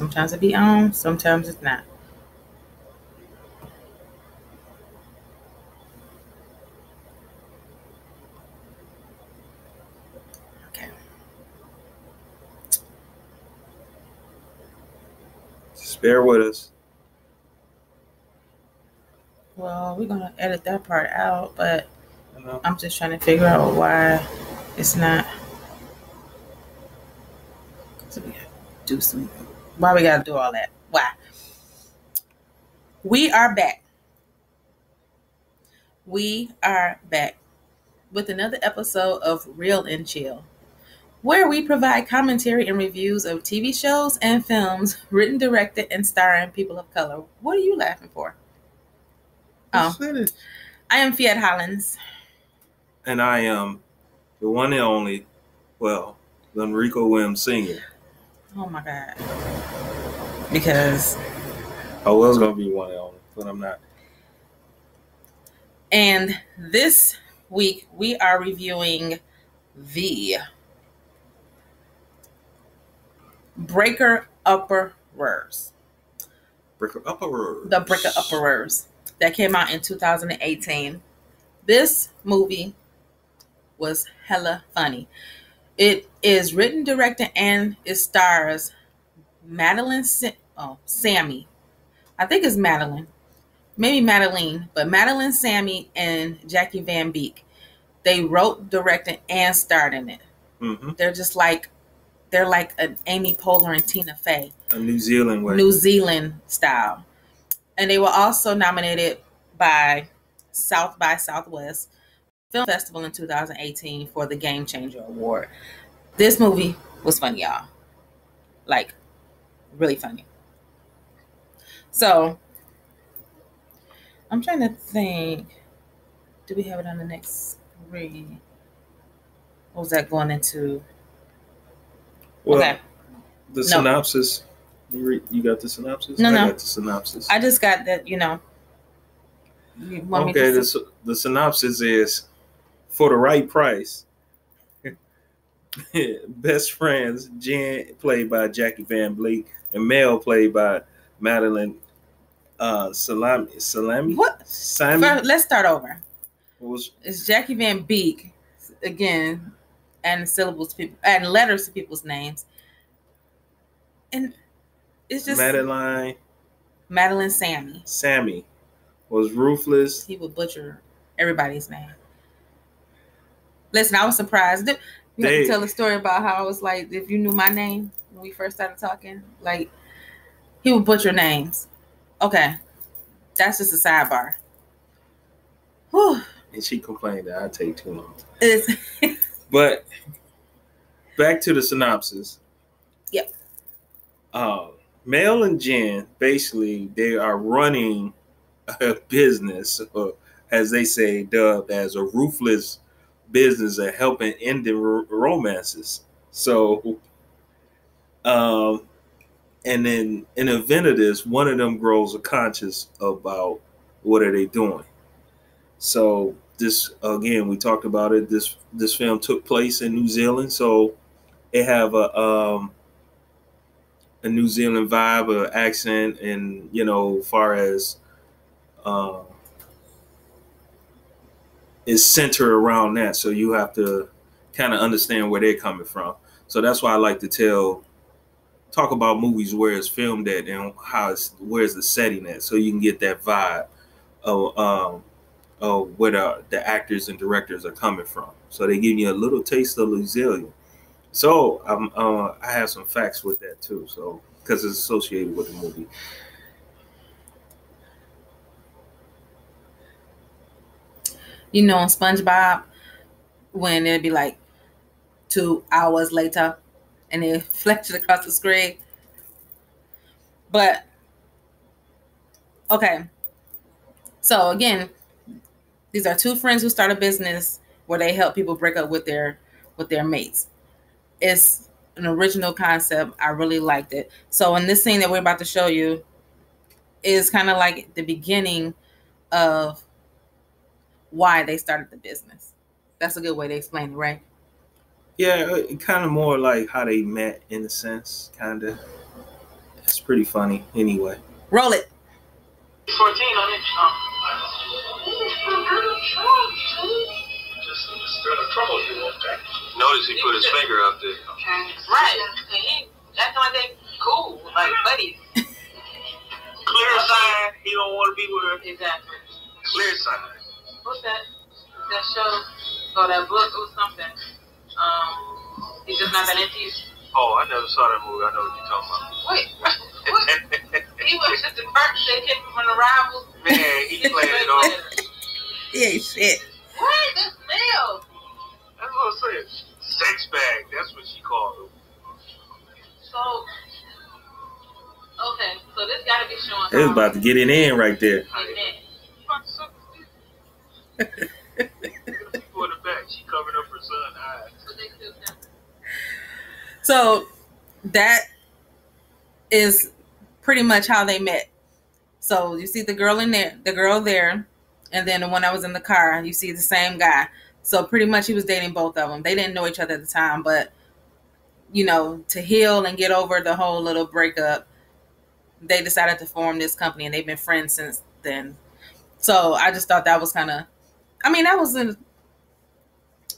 Sometimes it be on, sometimes it's not. Okay. Just bear with us. Well, we're gonna edit that part out, but I'm just trying to figure out why it's not. So we gotta do some. Why we gotta do all that? Why? We are back. We are back with another episode of Reel and Chill, where we provide commentary and reviews of TV shows and films written, directed, and starring people of color. What are you laughing for? Oh, I am Phette Hollins. And I am the one and only, well, Enrico Williams Sr. Oh my god. Because oh, I was going to be one of them, but I'm not. and this week we are reviewing the Breaker Upperers. Breaker Upper. The Breaker Upperers that came out in 2018. This movie was hella funny. It is written, directed, and it stars Madeline Sa- oh, Sami. I think it's Madeline. Maybe Madeline, but Madeleine Sami and Jackie Van Beek. They wrote, directed, and starred in it. hmm They're just like they're like an Amy Poehler and Tina Fey. A New Zealand way. New Zealand style. And they were also nominated by South by Southwest Film Festival in 2018 for the Game Changer Award. This movie was funny, y'all. Like, really funny. So, I'm trying to think. Do we have it on the next screen? What was that going into? well, okay. the No. synopsis. You, re- you got the synopsis? No, I no. the synopsis. I just got that, you know. You okay, the, the synopsis is for the right price. Best friends, Jen, played by Jackie Van Bleek, and Mel, played by Madeline uh, Salami. Salami? What? Simon? First, let's start over. Was It's Jackie Van Beek again, and syllables to people and letters to people's names, and it's just Madeline Madeleine Sami. Sammy was ruthless. He would butcher everybody's name. Listen, I was surprised. You have to tell a story about how I was like, if you knew my name when we first started talking, like he would butcher names. Okay, that's just a sidebar. Whew. And she complained that I take too long. It's But back to the synopsis. Yep. Uh, Mel and Jen basically they are running a business, or as they say, dubbed as a ruthless business of helping ending ro- romances. So, um, and then in the event of this, one of them grows a conscious about what are they doing. So this again, we talked about it. This this film took place in New Zealand, so it have a um a New Zealand vibe, a accent, and you know, far as um is centered around that. So you have to kind of understand where they're coming from. So that's why I like to tell talk about movies where it's filmed at and how it's where's the setting at, so you can get that vibe of um of where the, the actors and directors are coming from. So they give you a little taste of Zealand. So um, uh, I have some facts with that too. So because it's associated with the movie. You know, on SpongeBob, when it'd be like two hours later and it flashes across the screen. But okay. So again, these are two friends who start a business where they help people break up with their with their mates. It's an original concept. I really liked it. So in this scene that we're about to show you is kind of like the beginning of why they started the business. That's a good way to explain it, right? Yeah, kind of more like how they met in a sense, kind of. It's pretty funny. Anyway, Roll it. 14 on it. Um, Just stir the trouble you want that. Notice he put his finger up there. Right. And he acting like they cool, like buddies. Clear sign he don't want to be with her. Exactly. Clear sign. What's that? That show or that book or something? Um, he's just not that into you. Oh, I never saw that movie. I know what you're talking about. Wait, what? he was just the birthday kid from the rivals. Man, he played it on. He ain't shit. What? That's Mel. That's what I said. Sex bag. That's what she called him. So, okay, so this gotta be showing. they was about to get it in right there. Amen. So that is pretty much how they met. So you see the girl in there, the girl there, and then the one that was in the car. You see the same guy. So pretty much he was dating both of them. They didn't know each other at the time, but you know, to heal and get over the whole little breakup, they decided to form this company, and they've been friends since then. So I just thought that was kind of, I mean, that was a,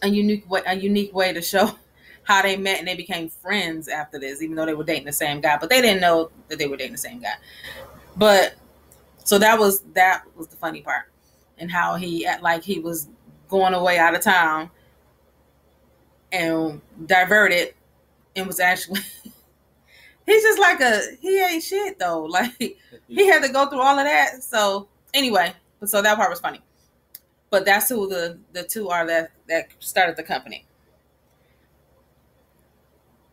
a unique way, a unique way to show how they met and they became friends after this, even though they were dating the same guy. But they didn't know that they were dating the same guy. But so that was that was the funny part, and how he like he was going away out of town and diverted, and was actually. He's just like a he ain't shit though. Like he had to go through all of that. So anyway, so that part was funny. But that's who the the two are that that started the company.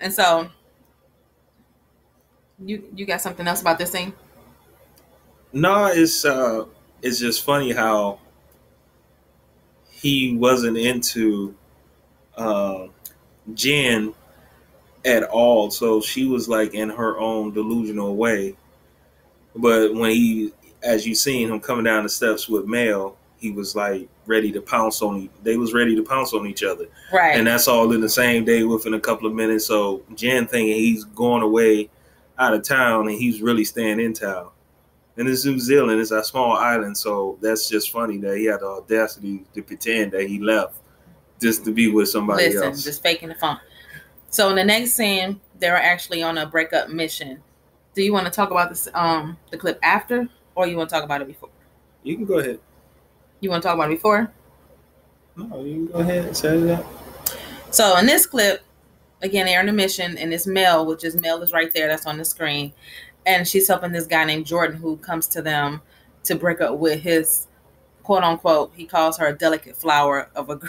And so you you got something else about this thing? No, it's uh, it's just funny how he wasn't into uh, Jen at all. So she was like in her own delusional way. But when he, as you seen him coming down the steps with Mel, he was like ready to pounce on. e- They was ready to pounce on each other, Right. and that's all in the same day within a couple of minutes. So Jen thinking he's going away out of town, and he's really staying in town. And it's New Zealand; it's a small island, so that's just funny that he had the audacity to pretend that he left just to be with somebody Listen, else. just faking the phone. So in the next scene, they're actually on a breakup mission. Do you want to talk about this um the clip after or you want to talk about it before? You can go ahead. You want to talk about it before? No, you can go ahead and it up. So in this clip, again, they're on a mission, and it's Mel, which is Mel is right there, that's on the screen, and she's helping this guy named Jordan who comes to them to break up with his quote unquote. He calls her a delicate flower of a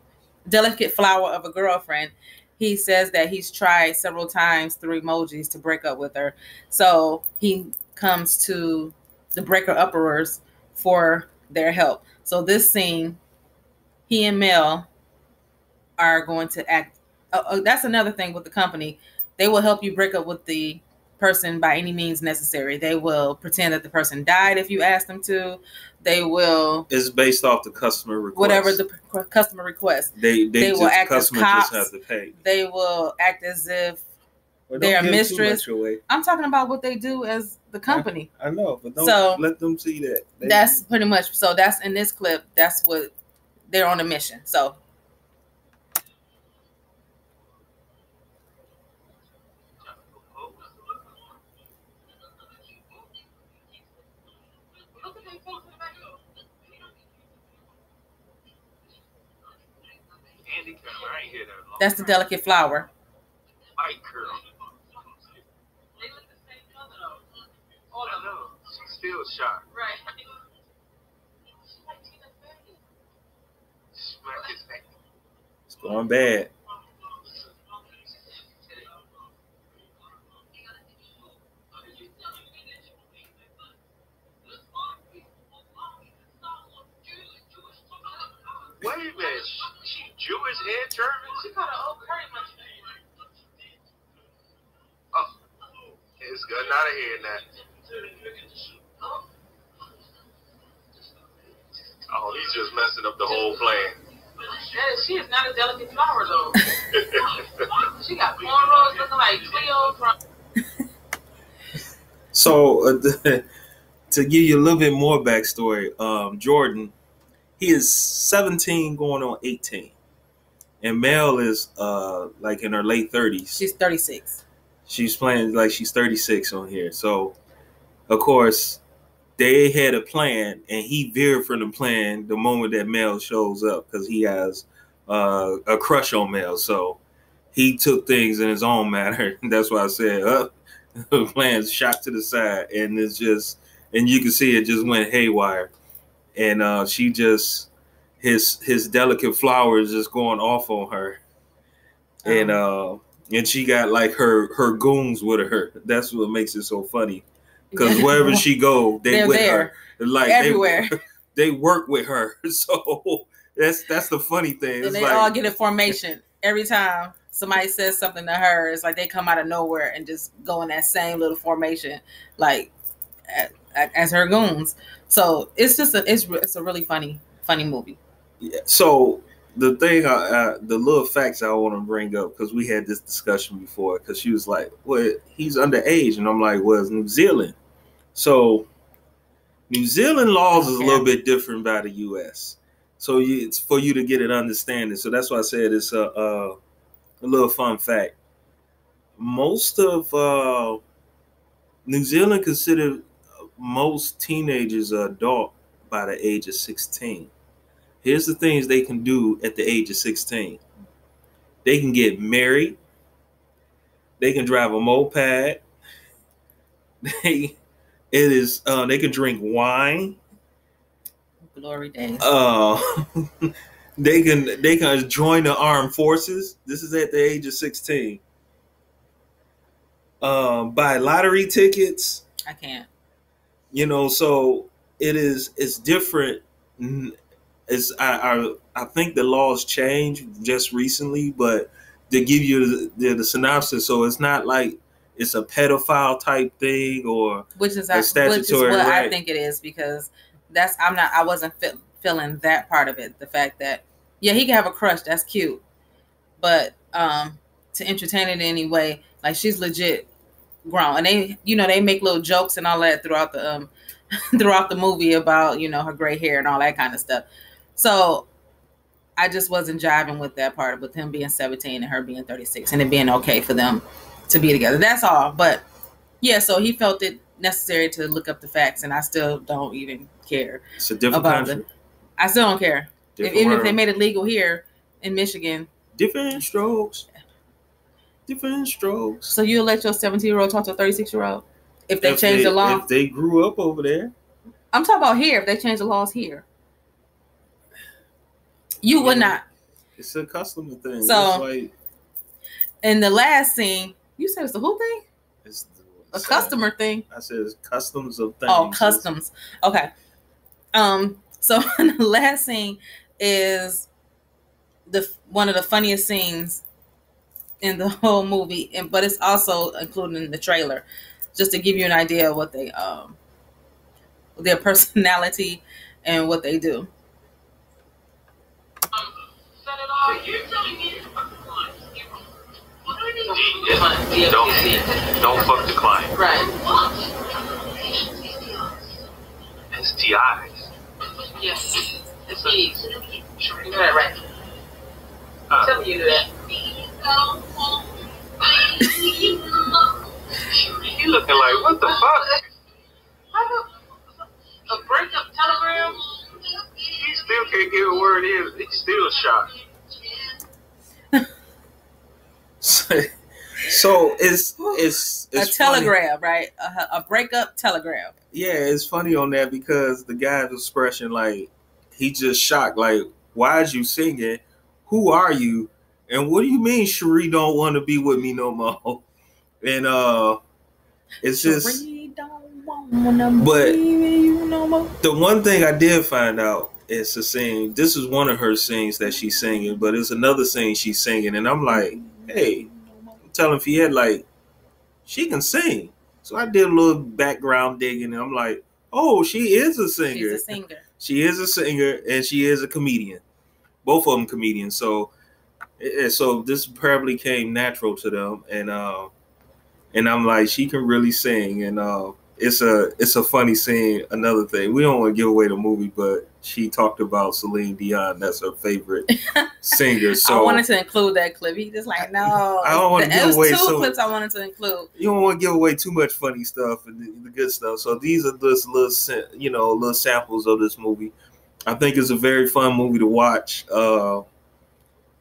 delicate flower of a girlfriend. He says that he's tried several times through emojis to break up with her. So he comes to the breaker upperers for their help. So this scene, he and Mel are going to act. Uh, uh, that's another thing with the company. They will help you break up with the person by any means necessary. They will pretend that the person died if you ask them to. They will It's based off the customer request. whatever the p- customer requests. they they, they just, will the act as customer just cops. have to pay. They will act as if Well, don't They're a mistress. I'm talking about what they do as the company. I know, but don't So- let them see that. They- That's pretty much so. That's in this clip. That's what they're on a mission. So Look at they folks in the back. Andy Cameron, I ain't hear that. long that's the delicate flower. White girl. They look the same color though. All I of them. know. She's still shot. Right. Smack his neck. It's going bad. Wait a minute. She Jewish and German? She got an old curry. Oh. It's good. Not a hearing that. Oh, he's just messing up the whole plan. Yeah, she is not a delicate flower though. She got cornrows looking like Cleo from So uh, to give you a little bit more backstory, um, Jordan, he is 17 going on 18. And Mel is uh like in her late 30s. She's 36. She's playing like she's 36 on here. So of course they had a plan and he veered from the plan the moment that Mel shows up because he has uh, a crush on Mel. So he took things in his own manner. That's why I said uh, the plan's shot to the side and it's just and you can see it just went haywire. And uh, she just his his delicate flowers just going off on her. And uh and she got like her her goons with her. That's what makes it so funny. Because wherever she go, they They're with there. her. Like Everywhere. They, they work with her. So that's that's the funny thing. and they like, all get a formation every time somebody says something to her. It's like they come out of nowhere and just go in that same little formation, like as her goons. So it's just a it's it's a really funny funny movie. Yeah. So the thing, I, uh, the little facts I want to bring up because we had this discussion before. Because she was like, "Well, he's underage," and I'm like, "Well, it's New Zealand." So New Zealand laws is a little bit different by the U.S. So you, it's for you to get an understanding. So that's why I said it's a a, a little fun fact. Most of uh, New Zealand considered most teenagers are adult by the age of 16 here's the things they can do at the age of 16 they can get married they can drive a moped they it is uh, they can drink wine. Glory days. uh, they can they can join the armed forces. This is at the age of 16 um, buy lottery tickets. I can't. you know so it is it's different. It's i i, I think the laws changed just recently but to give you the, the, the synopsis so it's not like it's a pedophile type thing or Which is A which is statutory what I think it is because that's I'm not I wasn't fe- feeling that part of it. The fact that yeah he can have a crush that's cute, but um to entertain it anyway like she's legit grown and they you know they make little jokes and all that throughout the um throughout the movie about you know her gray hair and all that kind of stuff. So I just wasn't jiving with that part with him being 17 and her being 36 and it being okay for them to be together. That's all. But yeah, so he felt it necessary to look up the facts, and I still don't even care. it's a different About country I still don't care. If, even if they made it legal here in Michigan, different strokes different strokes so you'll let your 17 year old talk to a 36 year old if they If change the law? if they grew up over there I'm talking about here. If they change the laws here, you would not. it's a custom thing So- it's like In the last scene, you said it's the who thing? it's A it's customer thing. i said it's customs of things Oh, customs. Okay. Um. So the last scene is the one of the funniest scenes in the whole movie, and but it's also included in the trailer, just to give you an idea of what they um their personality and what they do. Set Don't, don't fuck the client. Right. STIs. Yes. It's easy. You know that, right? Uh, Tell me you knew that. he looking like, what the fuck? A breakup telegram? He still can't get a word in. He's still shocked. so it's it's, it's a funny. telegram, right? A, a breakup telegram. Yeah, it's funny on that because the guy's expression, like, he just shocked. Like, why is you singing? Who are you? And what do you mean, Cherie don't want to be with me no more? And uh, it's just Cherie But- be with you no more. the one thing I did find out is the scene. This is one of her scenes that she's singing, but it's another scene she's singing, and I'm like, hey, telling Phette like she can sing. So I did a little background digging, and I'm like, oh, she is a singer. She's a singer. She is a singer and she is a comedian. Both of them comedians. So, eh, so this probably came natural to them, and uh, and I'm like, she can really sing, and uh, it's a it's a funny scene. Another thing, we don't want to give away the movie, but she talked about Celine Dion. That's her favorite singer. So I wanted to include that clip. He just like, no. I don't wanna give It was away two so- clips I wanted to include. you don't want to give away too much funny stuff and the, the good stuff. So these are just little, you know, little samples of this movie. I think it's a very fun movie to watch. Uh,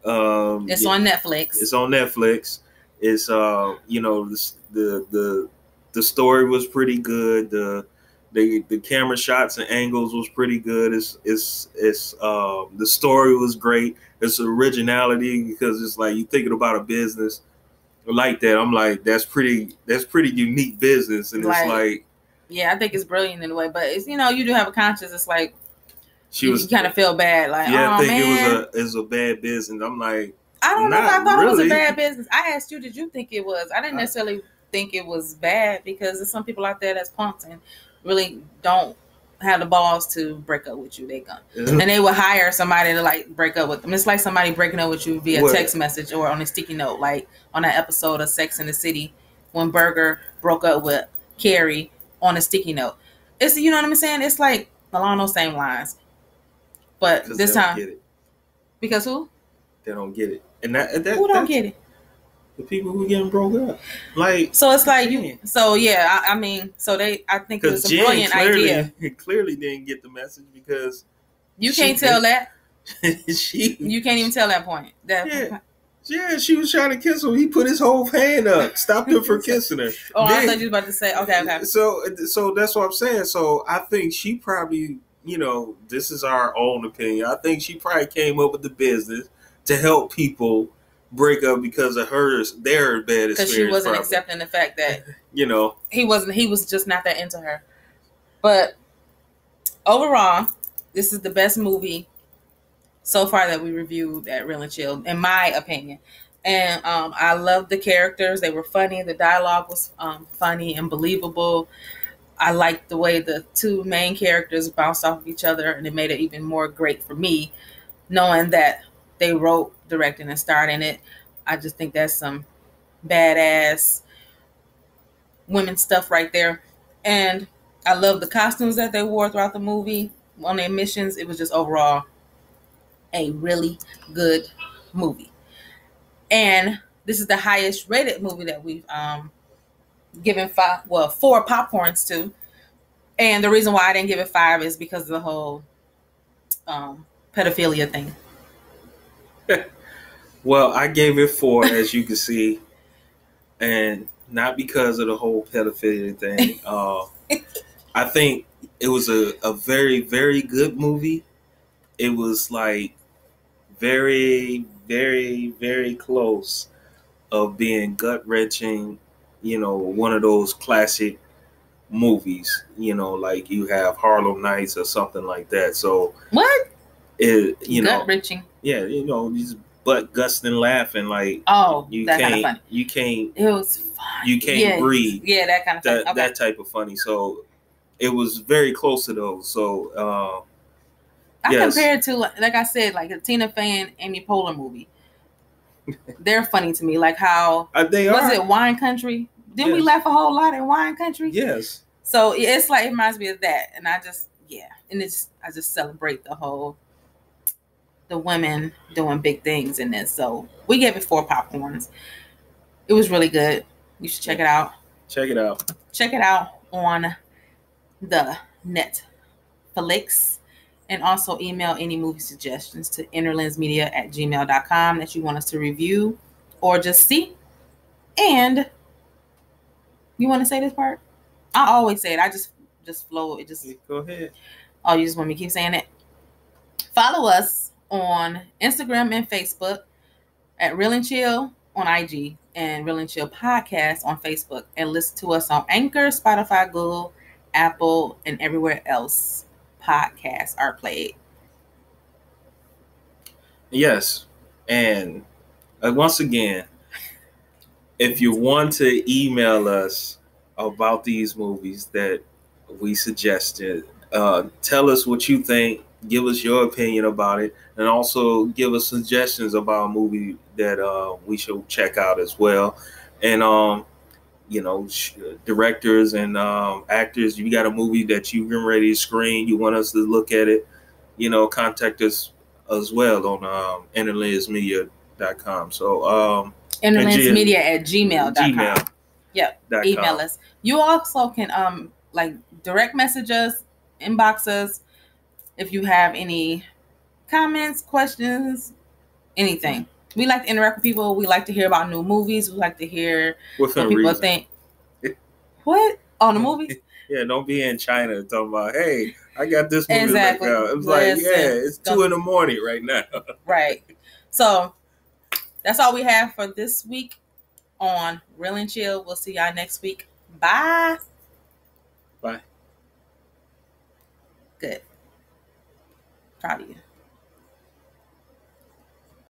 um, It's yeah, on Netflix. It's on Netflix. It's uh, you know, the the the, the story was pretty good. The the the camera shots and angles was pretty good. It's it's it's um the story was great. It's originality because it's like you thinking about a business like that. I'm like that's pretty that's pretty unique business, and Like, it's like yeah, I think it's brilliant in a way, but it's you know you do have a conscience. It's like she you, was. kind of feel bad, like yeah, oh I think man, it was a it's a bad business. I'm like, I don't know I thought it was a bad business. I asked you, did you think it was? I didn't I- necessarily think it was bad because there's some people out there that's punks and really don't have the balls to break up with you. They gonna and they will hire somebody to like break up with them. It's like somebody breaking up with you via What? text message or on a sticky note, like on that episode of Sex in the City when Berger broke up with Carrie on a sticky note. It's you know what I'm saying? It's like along those same lines. but this time, because who? They don't get it, and that that Who don't get it? The people who getting broke up. Like So it's like you. So yeah, I, I mean, so they. I think it was a Jen brilliant clearly idea. clearly didn't get the message because You she can't tell that. she You can't even tell that point. That. Yeah. yeah she was trying to kiss him. He put his whole hand up, stopped her from kissing her. Oh, I thought you was about to say. Okay, okay. So so that's what I'm saying. So I think she probably, you know, this is our own opinion. I think she probably came up with the business to help people break up because of her their bad experience. Because she wasn't probably. accepting the fact that You know, he wasn't. He was just not that into her. But overall, this is the best movie so far that we reviewed at Reel and Chill, in my opinion. And um, I love the characters; they were funny. The dialogue was um, funny and believable. I liked the way the two main characters bounced off of each other, and it made it even more great for me, knowing that they wrote, directed, and starred in it. I just think that's some badass women stuff right there. And I love the costumes that they wore throughout the movie on their missions. It was just overall a really good movie. And this is the highest rated movie that we've um, given five, well, four popcorns to. And the reason why I didn't give it five is because of the whole um, pedophilia thing. well, I gave it four, as you can see, and not because of the whole pedophilia thing. Uh, I think it was a, a very, very good movie. It was like very, very, very close of being gut wrenching, you know, one of those classic movies, you know, like you have Harlem Nights or something like that. So What? it, you know, Gut wrenching. yeah, you know, these butt gusting laughing like Oh, you that kind of can't, funny. you can't, It was fun. you can't yeah, breathe. Yeah, that kind of That. Okay. that type of funny. So it was very close to those. So uh, I Yes. compared to like I said, like a Tina Fey and Amy Poehler movie. They're funny to me. Like how uh, they was are. it Wine Country? Didn't we laugh a whole lot in Wine Country? Yes. So it's like it reminds me of that, and I just yeah, and it's I just celebrate the whole the women doing big things in this. So we gave it four popcorns. It was really good. You should check it out. Check it out. check it out on the Netflix and also email any movie suggestions to innerlensmedia at gmail.com that you want us to review or just see. And you want to say this part? I always say it. I just just flow. It just Go ahead. Oh, you just want me to keep saying it? Follow us on Instagram and Facebook at Reel and Chill on IG and Reel and Chill Podcast on Facebook. And listen to us on Anchor, Spotify, Google, Apple, and everywhere else podcasts are played. Yes. And uh, once again, if you want to email us about these movies that we suggested, uh, tell us what you think. Give us your opinion about it, and also give us suggestions about a movie that uh, we should check out as well. And um, you know, sh- directors and um, actors, you got a movie that you're getting ready to screen, you want us to look at it, you know, contact us as well on um, interlensmedia.com. So, um, interlandsmedia at gmail.com. Gmail. Yep. Email com. us. You also can um like direct message us, inbox us if you have any comments, questions, anything. We like to interact with people. We like to hear about new movies. We like to hear what people reason. think. What on the movies? Yeah, don't be in China talking about, hey, I got this movie Exactly. to out. Like, Listen, yeah, it's two in the morning right now. Right. So that's all we have for this week on Reel and Chill. We'll see y'all next week. Bye. Bye. Good. Proud of you.